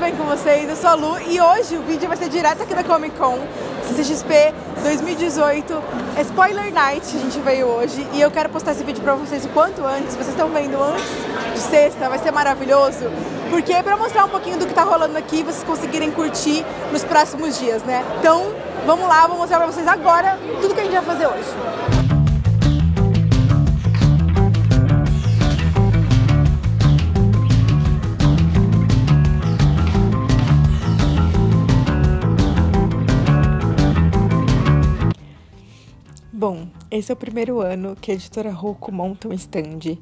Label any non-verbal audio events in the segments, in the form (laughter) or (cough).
bem com vocês? Eu sou a Lu e hoje o vídeo vai ser direto aqui da Comic Con CCXP 2018 Spoiler Night a gente veio hoje e eu quero postar esse vídeo pra vocês o quanto antes vocês estão vendo antes de sexta, vai ser maravilhoso porque é pra mostrar um pouquinho do que tá rolando aqui vocês conseguirem curtir nos próximos dias, né? Então, vamos lá, vou mostrar pra vocês agora tudo que a gente vai fazer hoje esse é o primeiro ano que a editora Roku monta um stand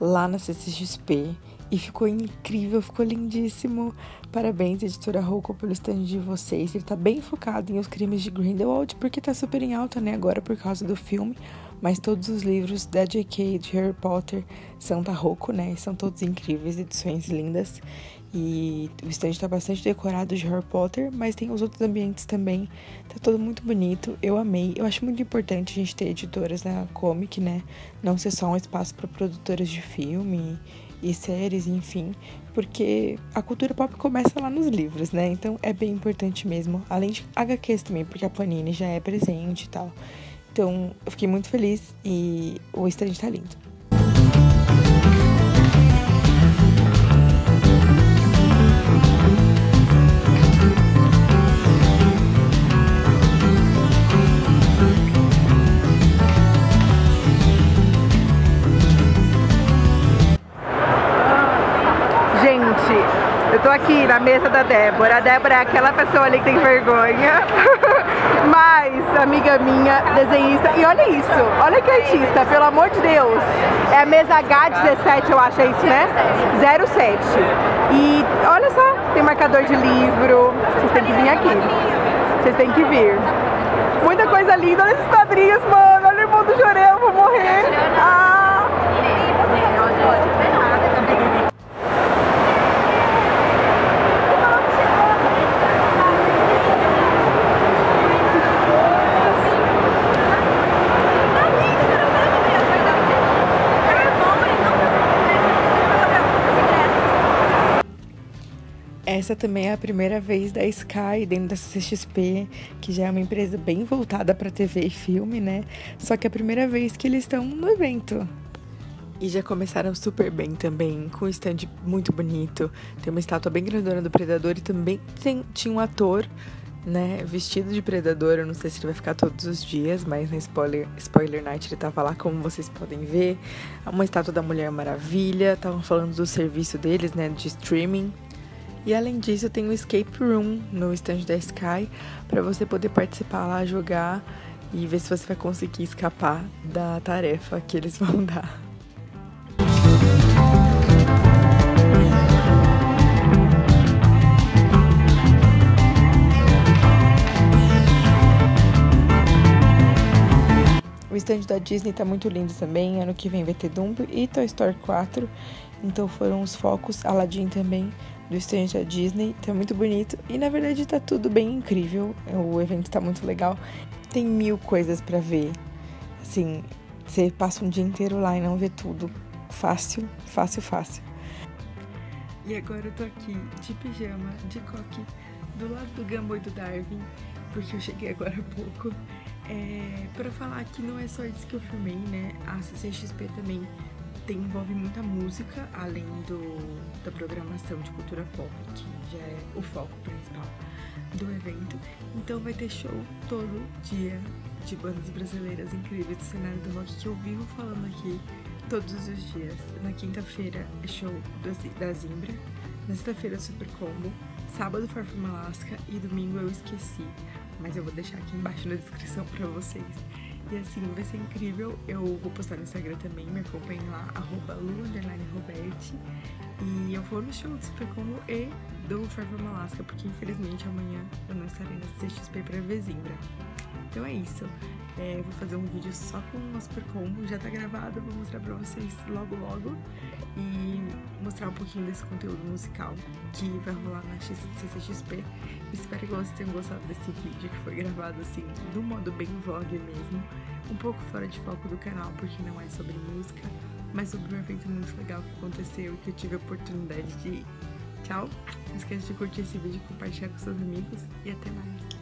lá na CCXP e ficou incrível, ficou lindíssimo. Parabéns, editora Roku, pelo stand de vocês. Ele tá bem focado em os crimes de Grindelwald, porque tá super em alta, né, agora por causa do filme. Mas todos os livros da J.K. de Harry Potter são da Roku, né? São todos incríveis, edições lindas. E o stand está bastante decorado de Harry Potter, mas tem os outros ambientes também. Tá todo muito bonito. Eu amei. Eu acho muito importante a gente ter editoras na Comic, né? Não ser só um espaço para produtoras de filme e séries, enfim, porque a cultura pop começa lá nos livros, né? Então é bem importante mesmo. Além de HQs também, porque a Panini já é presente e tal. Então eu fiquei muito feliz e o stand tá lindo. Aqui na mesa da Débora. A Débora é aquela pessoa ali que tem vergonha. (laughs) Mas, amiga minha, desenhista. E olha isso, olha que artista, pelo amor de Deus. É a mesa H17, eu acho, é isso, né? 07. E olha só, tem marcador de livro. Vocês têm que vir aqui. Vocês têm que vir. Muita coisa linda. Olha esses quadrinhos, mano. Olha o irmão do Jorel, vou morrer. Ah! Essa também é a primeira vez da Sky dentro da CXP, que já é uma empresa bem voltada para TV e filme, né? Só que é a primeira vez que eles estão no evento. E já começaram super bem também, com um stand muito bonito. Tem uma estátua bem grandona do Predador e também tem, tinha um ator, né, vestido de Predador. Eu não sei se ele vai ficar todos os dias, mas na Spoiler, Spoiler Night ele tava lá, como vocês podem ver. Uma estátua da Mulher Maravilha. Estavam falando do serviço deles, né, de streaming. E além disso, tem um escape room no stand da Sky para você poder participar lá, jogar e ver se você vai conseguir escapar da tarefa que eles (laughs) vão dar. O stand da Disney tá muito lindo também. Ano que vem vai ter Dumbo e Toy Story 4. Então foram os focos. Aladdin também do stand da Disney. Tá muito bonito. E na verdade tá tudo bem incrível. O evento tá muito legal. Tem mil coisas para ver. Assim, você passa um dia inteiro lá e não vê tudo. Fácil, fácil, fácil. E agora eu tô aqui de pijama, de coque, do lado do Gambo e do Darwin, porque eu cheguei agora há pouco. É, para falar que não é só isso que eu filmei, né? A CCXP também tem, envolve muita música, além do, da programação de cultura pop, que já é o foco principal do evento. Então vai ter show todo dia de bandas brasileiras incríveis do cenário do rock que eu vivo falando aqui todos os dias. Na quinta-feira é show da Zimbra, na sexta-feira Super Combo, sábado Far From Alaska e domingo eu esqueci, mas eu vou deixar aqui embaixo na descrição pra vocês. E assim, vai ser incrível. Eu vou postar no Instagram também, me acompanhem lá, arroba Roberti. E eu vou no show do Super Combo e do Far From Alaska, porque infelizmente amanhã eu não estarei na CXP pra ver Zimbra. Então é isso. É, vou fazer um vídeo só com o Super Combo, já tá gravado, vou mostrar pra vocês logo logo e mostrar um pouquinho desse conteúdo musical que vai rolar na CCXP. Espero que vocês tenham gostado desse vídeo que foi gravado assim, do modo bem vlog mesmo, um pouco fora de foco do canal, porque não é sobre música, mas sobre um evento muito legal que aconteceu e que eu tive a oportunidade de ir. Tchau. Não esqueça de curtir esse vídeo, compartilhar com seus amigos e até mais.